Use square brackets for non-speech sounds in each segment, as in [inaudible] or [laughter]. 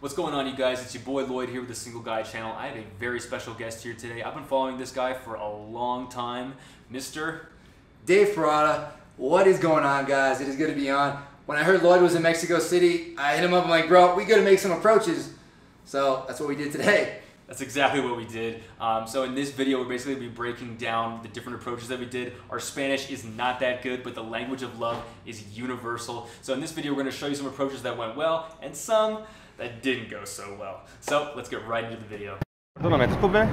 What's going on, you guys? It's your boy Lloyd here with the Single Guy channel. I have a very special guest here today. I've been following this guy for a long time, Mr. Dave Perrotta. What is going on, guys? It is good to be on. When I heard Lloyd was in Mexico City, I hit him up. I'm like, bro, we got to make some approaches. So that's what we did today. That's exactly what we did. Um, so in this video, we're basically be breaking down the different approaches that we did. Our Spanish is not that good, but the language of love is universal. So in this video, we're going to show you some approaches that went well and some that didn't go so well. So let's get right into the video. Perdóname, disculpe.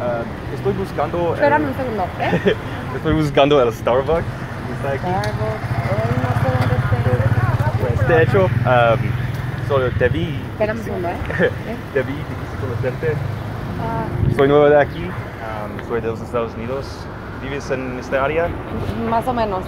Ah, estoy buscando. Espérame el, un segundo, ¿eh? [laughs] estoy buscando el Starbucks. Está aquí. Starbucks, ay, no sé dónde esté. Pues, de hecho, um, solo te vi. Espérame un segundo, ¿eh? [laughs] Te vi, te quise conocerte. Ah, Soy nuevo de aquí. um, soy de los Estados Unidos. ¿Vives en esta área? más o menos.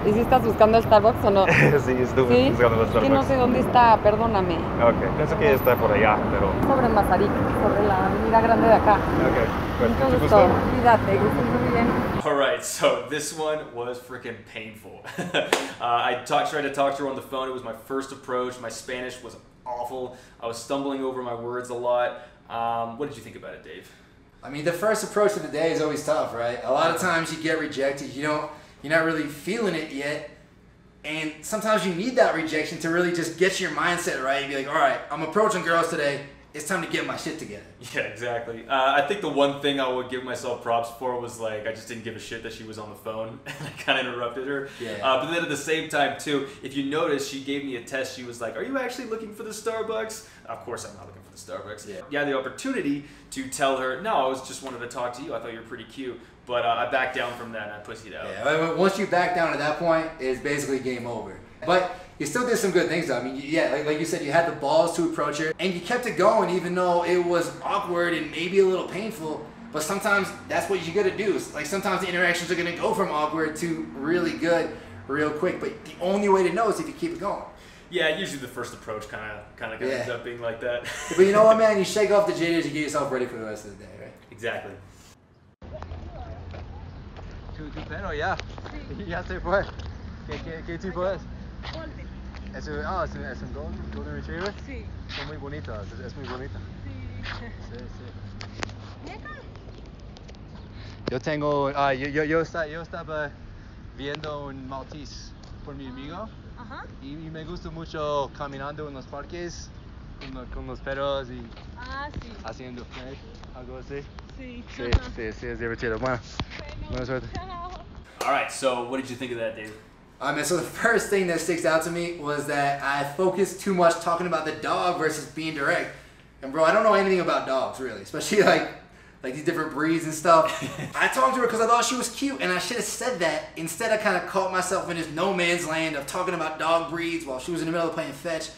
Ok. ¿Y si estás buscando el Starbucks o no? [laughs] sí, estuve Sí, buscando el es que no sé dónde está, perdóname. Ok, pienso que está por allá, pero. Sobre Masaryk, sobre la avenida grande de acá. Ok, pues Mucho mucho gusto. gusto. Cuídate, muy bien. All right, so this one was freaking painful. [laughs] uh, I talked, tried to talk to her on the phone. It was my first approach. My Spanish was awful. I was stumbling over my words a lot. Um, what did you think about it, Dave? I mean, the first approach of the day is always tough, right? A lot of times you get rejected. You don't. You're not really feeling it yet. And sometimes you need that rejection to really just get your mindset right. And be like, all right, I'm approaching girls today. It's time to get my shit together. [laughs] Yeah, exactly. Uh, I think the one thing I would give myself props for was like I just didn't give a shit that she was on the phone [laughs] and I kind of interrupted her. Yeah. Uh, but then at the same time too, if you notice, she gave me a test. She was like, "Are you actually looking for the Starbucks?" Of course, I'm not looking for the Starbucks. Yeah. Yeah, the opportunity to tell her, "No, I was just wanted to talk to you. I thought you were pretty cute." But uh, I backed down from that and I pussied out. Yeah, once you back down at that point, it's basically game over. But you still did some good things, though. I mean, yeah, like, like you said, you had the balls to approach her, and you kept it going, even though it was awkward and maybe a little painful. But sometimes that's what you got to do. Like sometimes the interactions are gonna go from awkward to really good, real quick. But the only way to know is if you keep it going. Yeah, usually the first approach kind of kind of Yeah. ends up being like that. But you know what, [laughs] man? You shake off the jitters, you get yourself ready for the rest of the day, right? exactly. Tu, tu perro ya. [laughs] Ya se fue. ¿Qué, qué, qué tipo es? Es un, ah, es un, es un golden, golden retriever. Sí. Son muy bonitas, es, es muy bonita. Sí, sí. Yo tengo, ah, yo, yo, yo, esta- yo estaba viendo un maltese por mi amigo Ajá. y, y me gusta mucho caminando en los parques con, lo- con los perros y Ah, sí. haciendo fresh, algo así. Sí. Sí, sí, sí, es divertido. Bueno, buena suerte. Chao. All right. So, what did you think of that, Dave? I mean, so the first thing that sticks out to me was that I focused too much talking about the dog versus being direct. And bro, I don't know anything about dogs really, especially like like these different breeds and stuff. [laughs] I talked to her because I thought she was cute, and I should have said that. Instead, I kind of caught myself in this no man's land of talking about dog breeds while she was in the middle of playing fetch.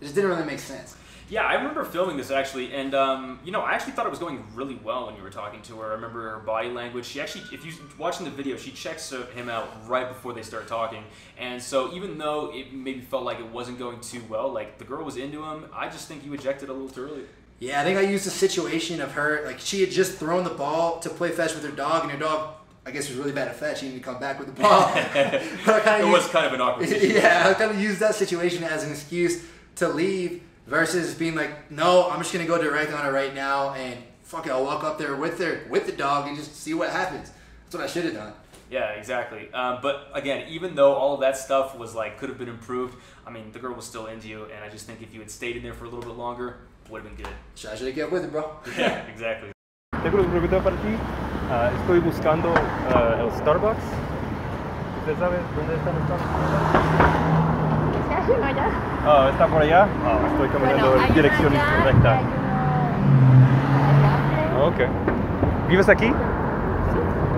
It just didn't really make sense. Yeah, I remember filming this actually, and um, you know, I actually thought it was going really well when you were talking to her. I remember her body language. She actually, if you watching the video, she checks him out right before they start talking, and so even though it maybe felt like it wasn't going too well, like the girl was into him, I just think you ejected a little too early. Yeah, I think I used the situation of her like she had just thrown the ball to play fetch with her dog, and her dog. I guess was really bad at fetch. She needed to come back with the [laughs] ball. But I kinda It was kind of an awkward. situation. [laughs] yeah, I kind of used that situation as an excuse to leave versus being like, no, I'm just gonna go direct on her right now and fuck it, I'll walk up there with her with the dog and just see what happens. That's what I should have done. Yeah, exactly. Um, but again, even though all of that stuff was like could have been improved, I mean, the girl was still into you, and I just think if you had stayed in there for a little bit longer, would have been good. So I should have kept with it, bro. [laughs] Yeah, exactly. Tengo una pregunta para ti. Ah, estoy buscando ah, el Starbucks. ¿Usted sabe dónde está el Starbucks? ¿Sí uno allá? Ah, ¿Está por allá? Ah, estoy caminando en dirección incorrecta. Ok. ¿Vives aquí?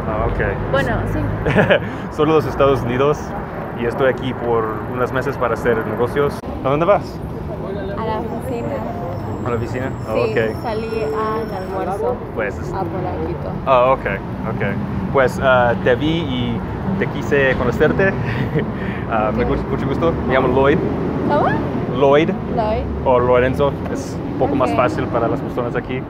Ah, ok. Bueno, sí. [laughs] De los Estados Unidos y estoy aquí por unos meses para hacer negocios. ¿A dónde vas? A la oficina. ¿A la oficina? Ah, Sí, ok. salí al almuerzo Pues, es- a Polanquito. ah, ok, ok. Pues ah, te vi y te quise conocerte. [laughs] Ah, me gusta mucho gusto. Me llamo Lloyd. ¿Cómo? Lloyd Lloyd. o Lorenzo. Es un poco más fácil para las personas aquí.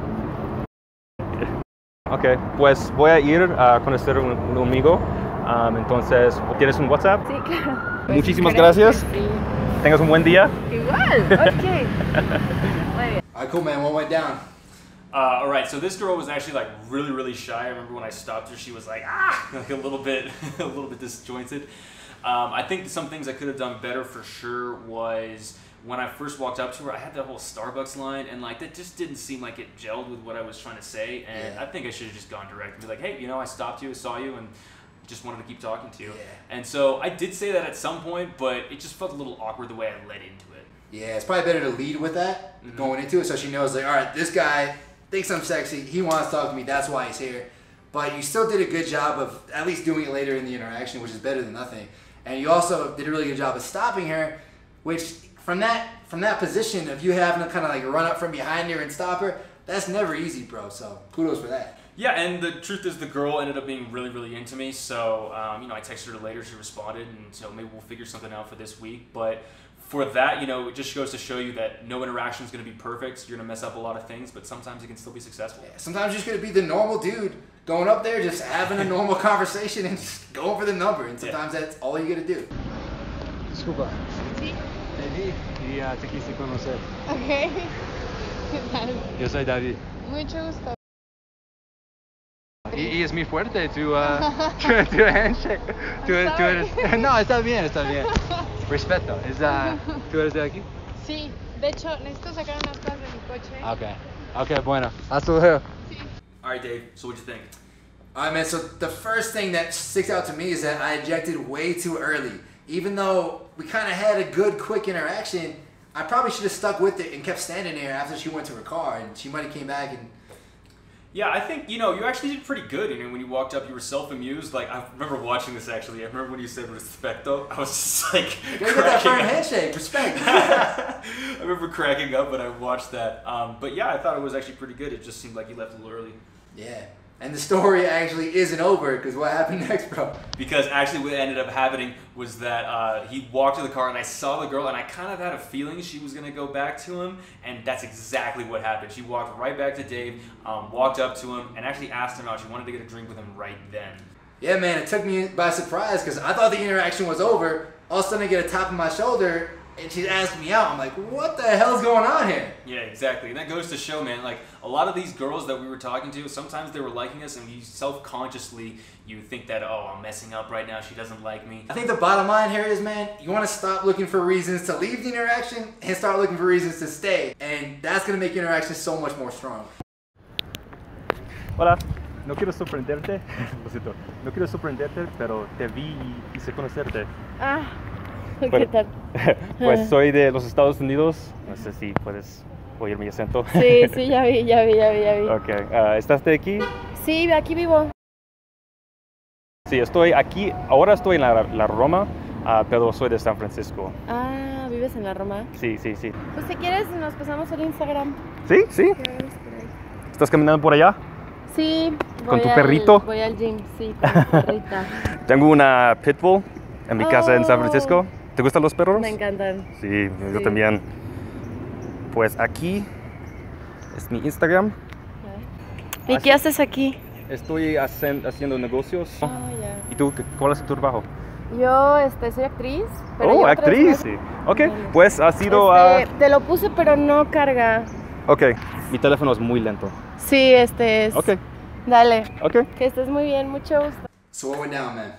Ok, pues voy a ir a conocer un, un amigo. Um, entonces, ¿tienes un WhatsApp? Sí, claro. [laughs] Muchísimas gracias. sí. tengas un buen día. Igual, ok. [laughs] Muy bien. All right, cool, man. Down? Uh, all right, so this girl was actually like really, really shy. I remember when I stopped her, she was like ah, [laughs] like a little bit, [laughs] a little bit disjointed. Um, I think some things I could have done better for sure was when I first walked up to her, I had that whole Starbucks line, and like that just didn't seem like it gelled with what I was trying to say. And Yeah. I think I should have just gone direct and be like, hey, you know, I stopped you, I saw you, and just wanted to keep talking to you. Yeah. And so I did say that at some point, but it just felt a little awkward the way I led into it. Yeah, it's probably better to lead with that Mhm. going into it, so she knows like, all right, this guy thinks I'm sexy. He wants to talk to me. That's why he's here. But you still did a good job of at least doing it later in the interaction, which is better than nothing. And you also did a really good job of stopping her, which from that from that position of you having to kind of like run up from behind her and stop her, that's never easy, bro. So kudos for that. Yeah, and the truth is, the girl ended up being really, really into me. So, um, you know, I texted her later. She responded, and so maybe we'll figure something out for this week. But for that, you know, it just goes to show you that no interaction is going to be perfect. You're going to mess up a lot of things, but sometimes it can still be successful. Yeah, sometimes you're just gonna be the normal dude going up there, just having a normal [laughs] conversation and just going for the number. And Yeah. sometimes that's all you gotta do. Disculpa. Sí, Te vi y ah, te quise conocer. ok. ¿Qué? [laughs] Yo soy David. Mucho gusto. Y, y es muy fuerte tu, ah, tu, tu handshake. Tú, tú eres, [laughs] no, está bien, está bien. Respeto. Es, ah, ¿Tú eres de aquí? Sí, de hecho, necesito sacar unas cosas de mi coche. Ok. Ok, bueno. Hasta luego. Sí. All right, Dave. So, what'd you think? All right, man. So the first thing that sticks out to me is that I ejected way too early. Even though we kind of had a good, quick interaction, I probably should have stuck with it and kept standing there after she went to her car, and she might have came back and. Yeah, I think you know you actually did pretty good. You know, when you walked up, you were self-amused. Like I remember watching this actually. I remember when you said "respecto." I was just [laughs] like gotta get that cracking firm handshake. Respect. [laughs] I remember cracking up when I watched that. Um, but yeah, I thought it was actually pretty good. It just seemed like you left a little early. yeah. And the story actually isn't over because what happened [laughs] next, bro? Because actually, what ended up happening was that uh, he walked to the car, and I saw the girl, and I kind of had a feeling she was gonna go back to him, and that's exactly what happened. She walked right back to Dave, um, walked up to him, and actually asked him out. She wanted to get a drink with him right then. Yeah, man, it took me by surprise because I thought the interaction was over. All of a sudden, I get a tap on my shoulder, and she asked me out. I'm like, what the hell's going on here? Yeah, exactly. And that goes to show, man, like a lot of these girls that we were talking to, sometimes they were liking us, and you self-consciously you think that, oh, I'm messing up right now. She doesn't like me. I think the bottom line here is, man, you want to stop looking for reasons to leave the interaction and start looking for reasons to stay. And that's going to make your interaction so much more strong. Hola, no quiero sorprenderte, [laughs] lo siento, no quiero sorprenderte, pero te vi y quise conocerte. Ah, [laughs] ¿qué Bueno. tal? [laughs] Pues soy de los Estados Unidos, no sé si puedes oír mi acento. Sí, [laughs] sí, ya vi, ya vi, ya vi, ya vi. Ok, ah, ¿estás de aquí? Sí, aquí vivo. Sí, estoy aquí, ahora estoy en la, la Roma, ah, pero soy de San Francisco. Ah, ¿vives en la Roma? Sí, sí, sí. Pues si quieres nos pasamos el Instagram. ¿Sí? ¿Sí? ¿Estás caminando por allá? Sí. ¿Con tu al- perrito? Voy al gym, sí, con mi perrita. Tengo una pitbull en mi casa en San Oh. Francisco. ¿Te gustan los perros? Me encantan. Sí, yo también. Pues aquí es mi Instagram. ¿Y Así- qué haces aquí? Estoy hacen- haciendo negocios. Ah. ¿Y tú cuál es tu trabajo? Yo este, soy actriz. pero oh, actriz. Sí. Ok, Bueno. pues ha sido... ah, Este, Te lo puse, pero no carga. ok, mi teléfono es muy lento. Sí, este es. Ok, Dale. ok. Que estés muy bien, mucho gusto. So, what went down, man?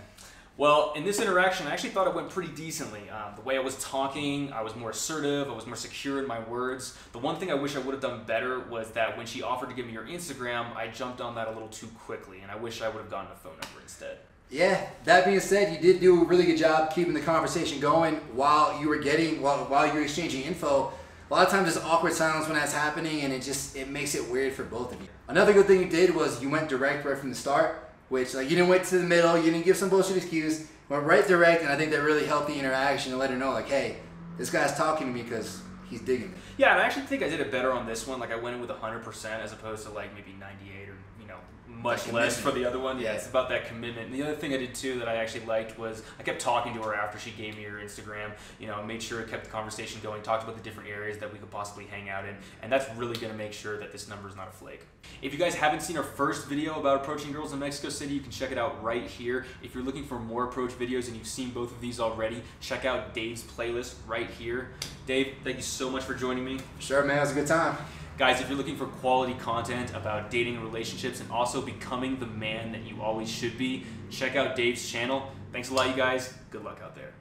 Well, in this interaction, I actually thought it went pretty decently. Uh, the way I was talking, I was more assertive, I was more secure in my words. The one thing I wish I would have done better was that when she offered to give me her Instagram, I jumped on that a little too quickly, and I wish I would have gotten a phone number instead. Yeah, that being said, you did do a really good job keeping the conversation going while you were getting, while, while you were exchanging info. A lot of times there's awkward silence when that's happening and it just, it makes it weird for both of you. Another good thing you did was you went direct right from the start, which like you didn't wait to the middle, you didn't give some bullshit excuse, went right direct and I think that really helped the interaction and let her know like, hey, this guy's talking to me because he's digging me. Yeah, and I actually think I did it better on this one. Like I went in with 100% as opposed to like maybe 98 or you know much less for the other one. Yeah, Yeah. it's about that commitment. And the other thing I did too that I actually liked was I kept talking to her after she gave me her Instagram. You know, made sure I kept the conversation going. Talked about the different areas that we could possibly hang out in, and that's really going to make sure that this number is not a flake. If you guys haven't seen our first video about approaching girls in Mexico City, you can check it out right here. If you're looking for more approach videos and you've seen both of these already, check out Dave's playlist right here. Dave, thank you so much for joining me. Sure, man. It was a good time. Guys, if you're looking for quality content about dating and relationships and also becoming the man that you always should be, check out Dave's channel. Thanks a lot, you guys. Good luck out there.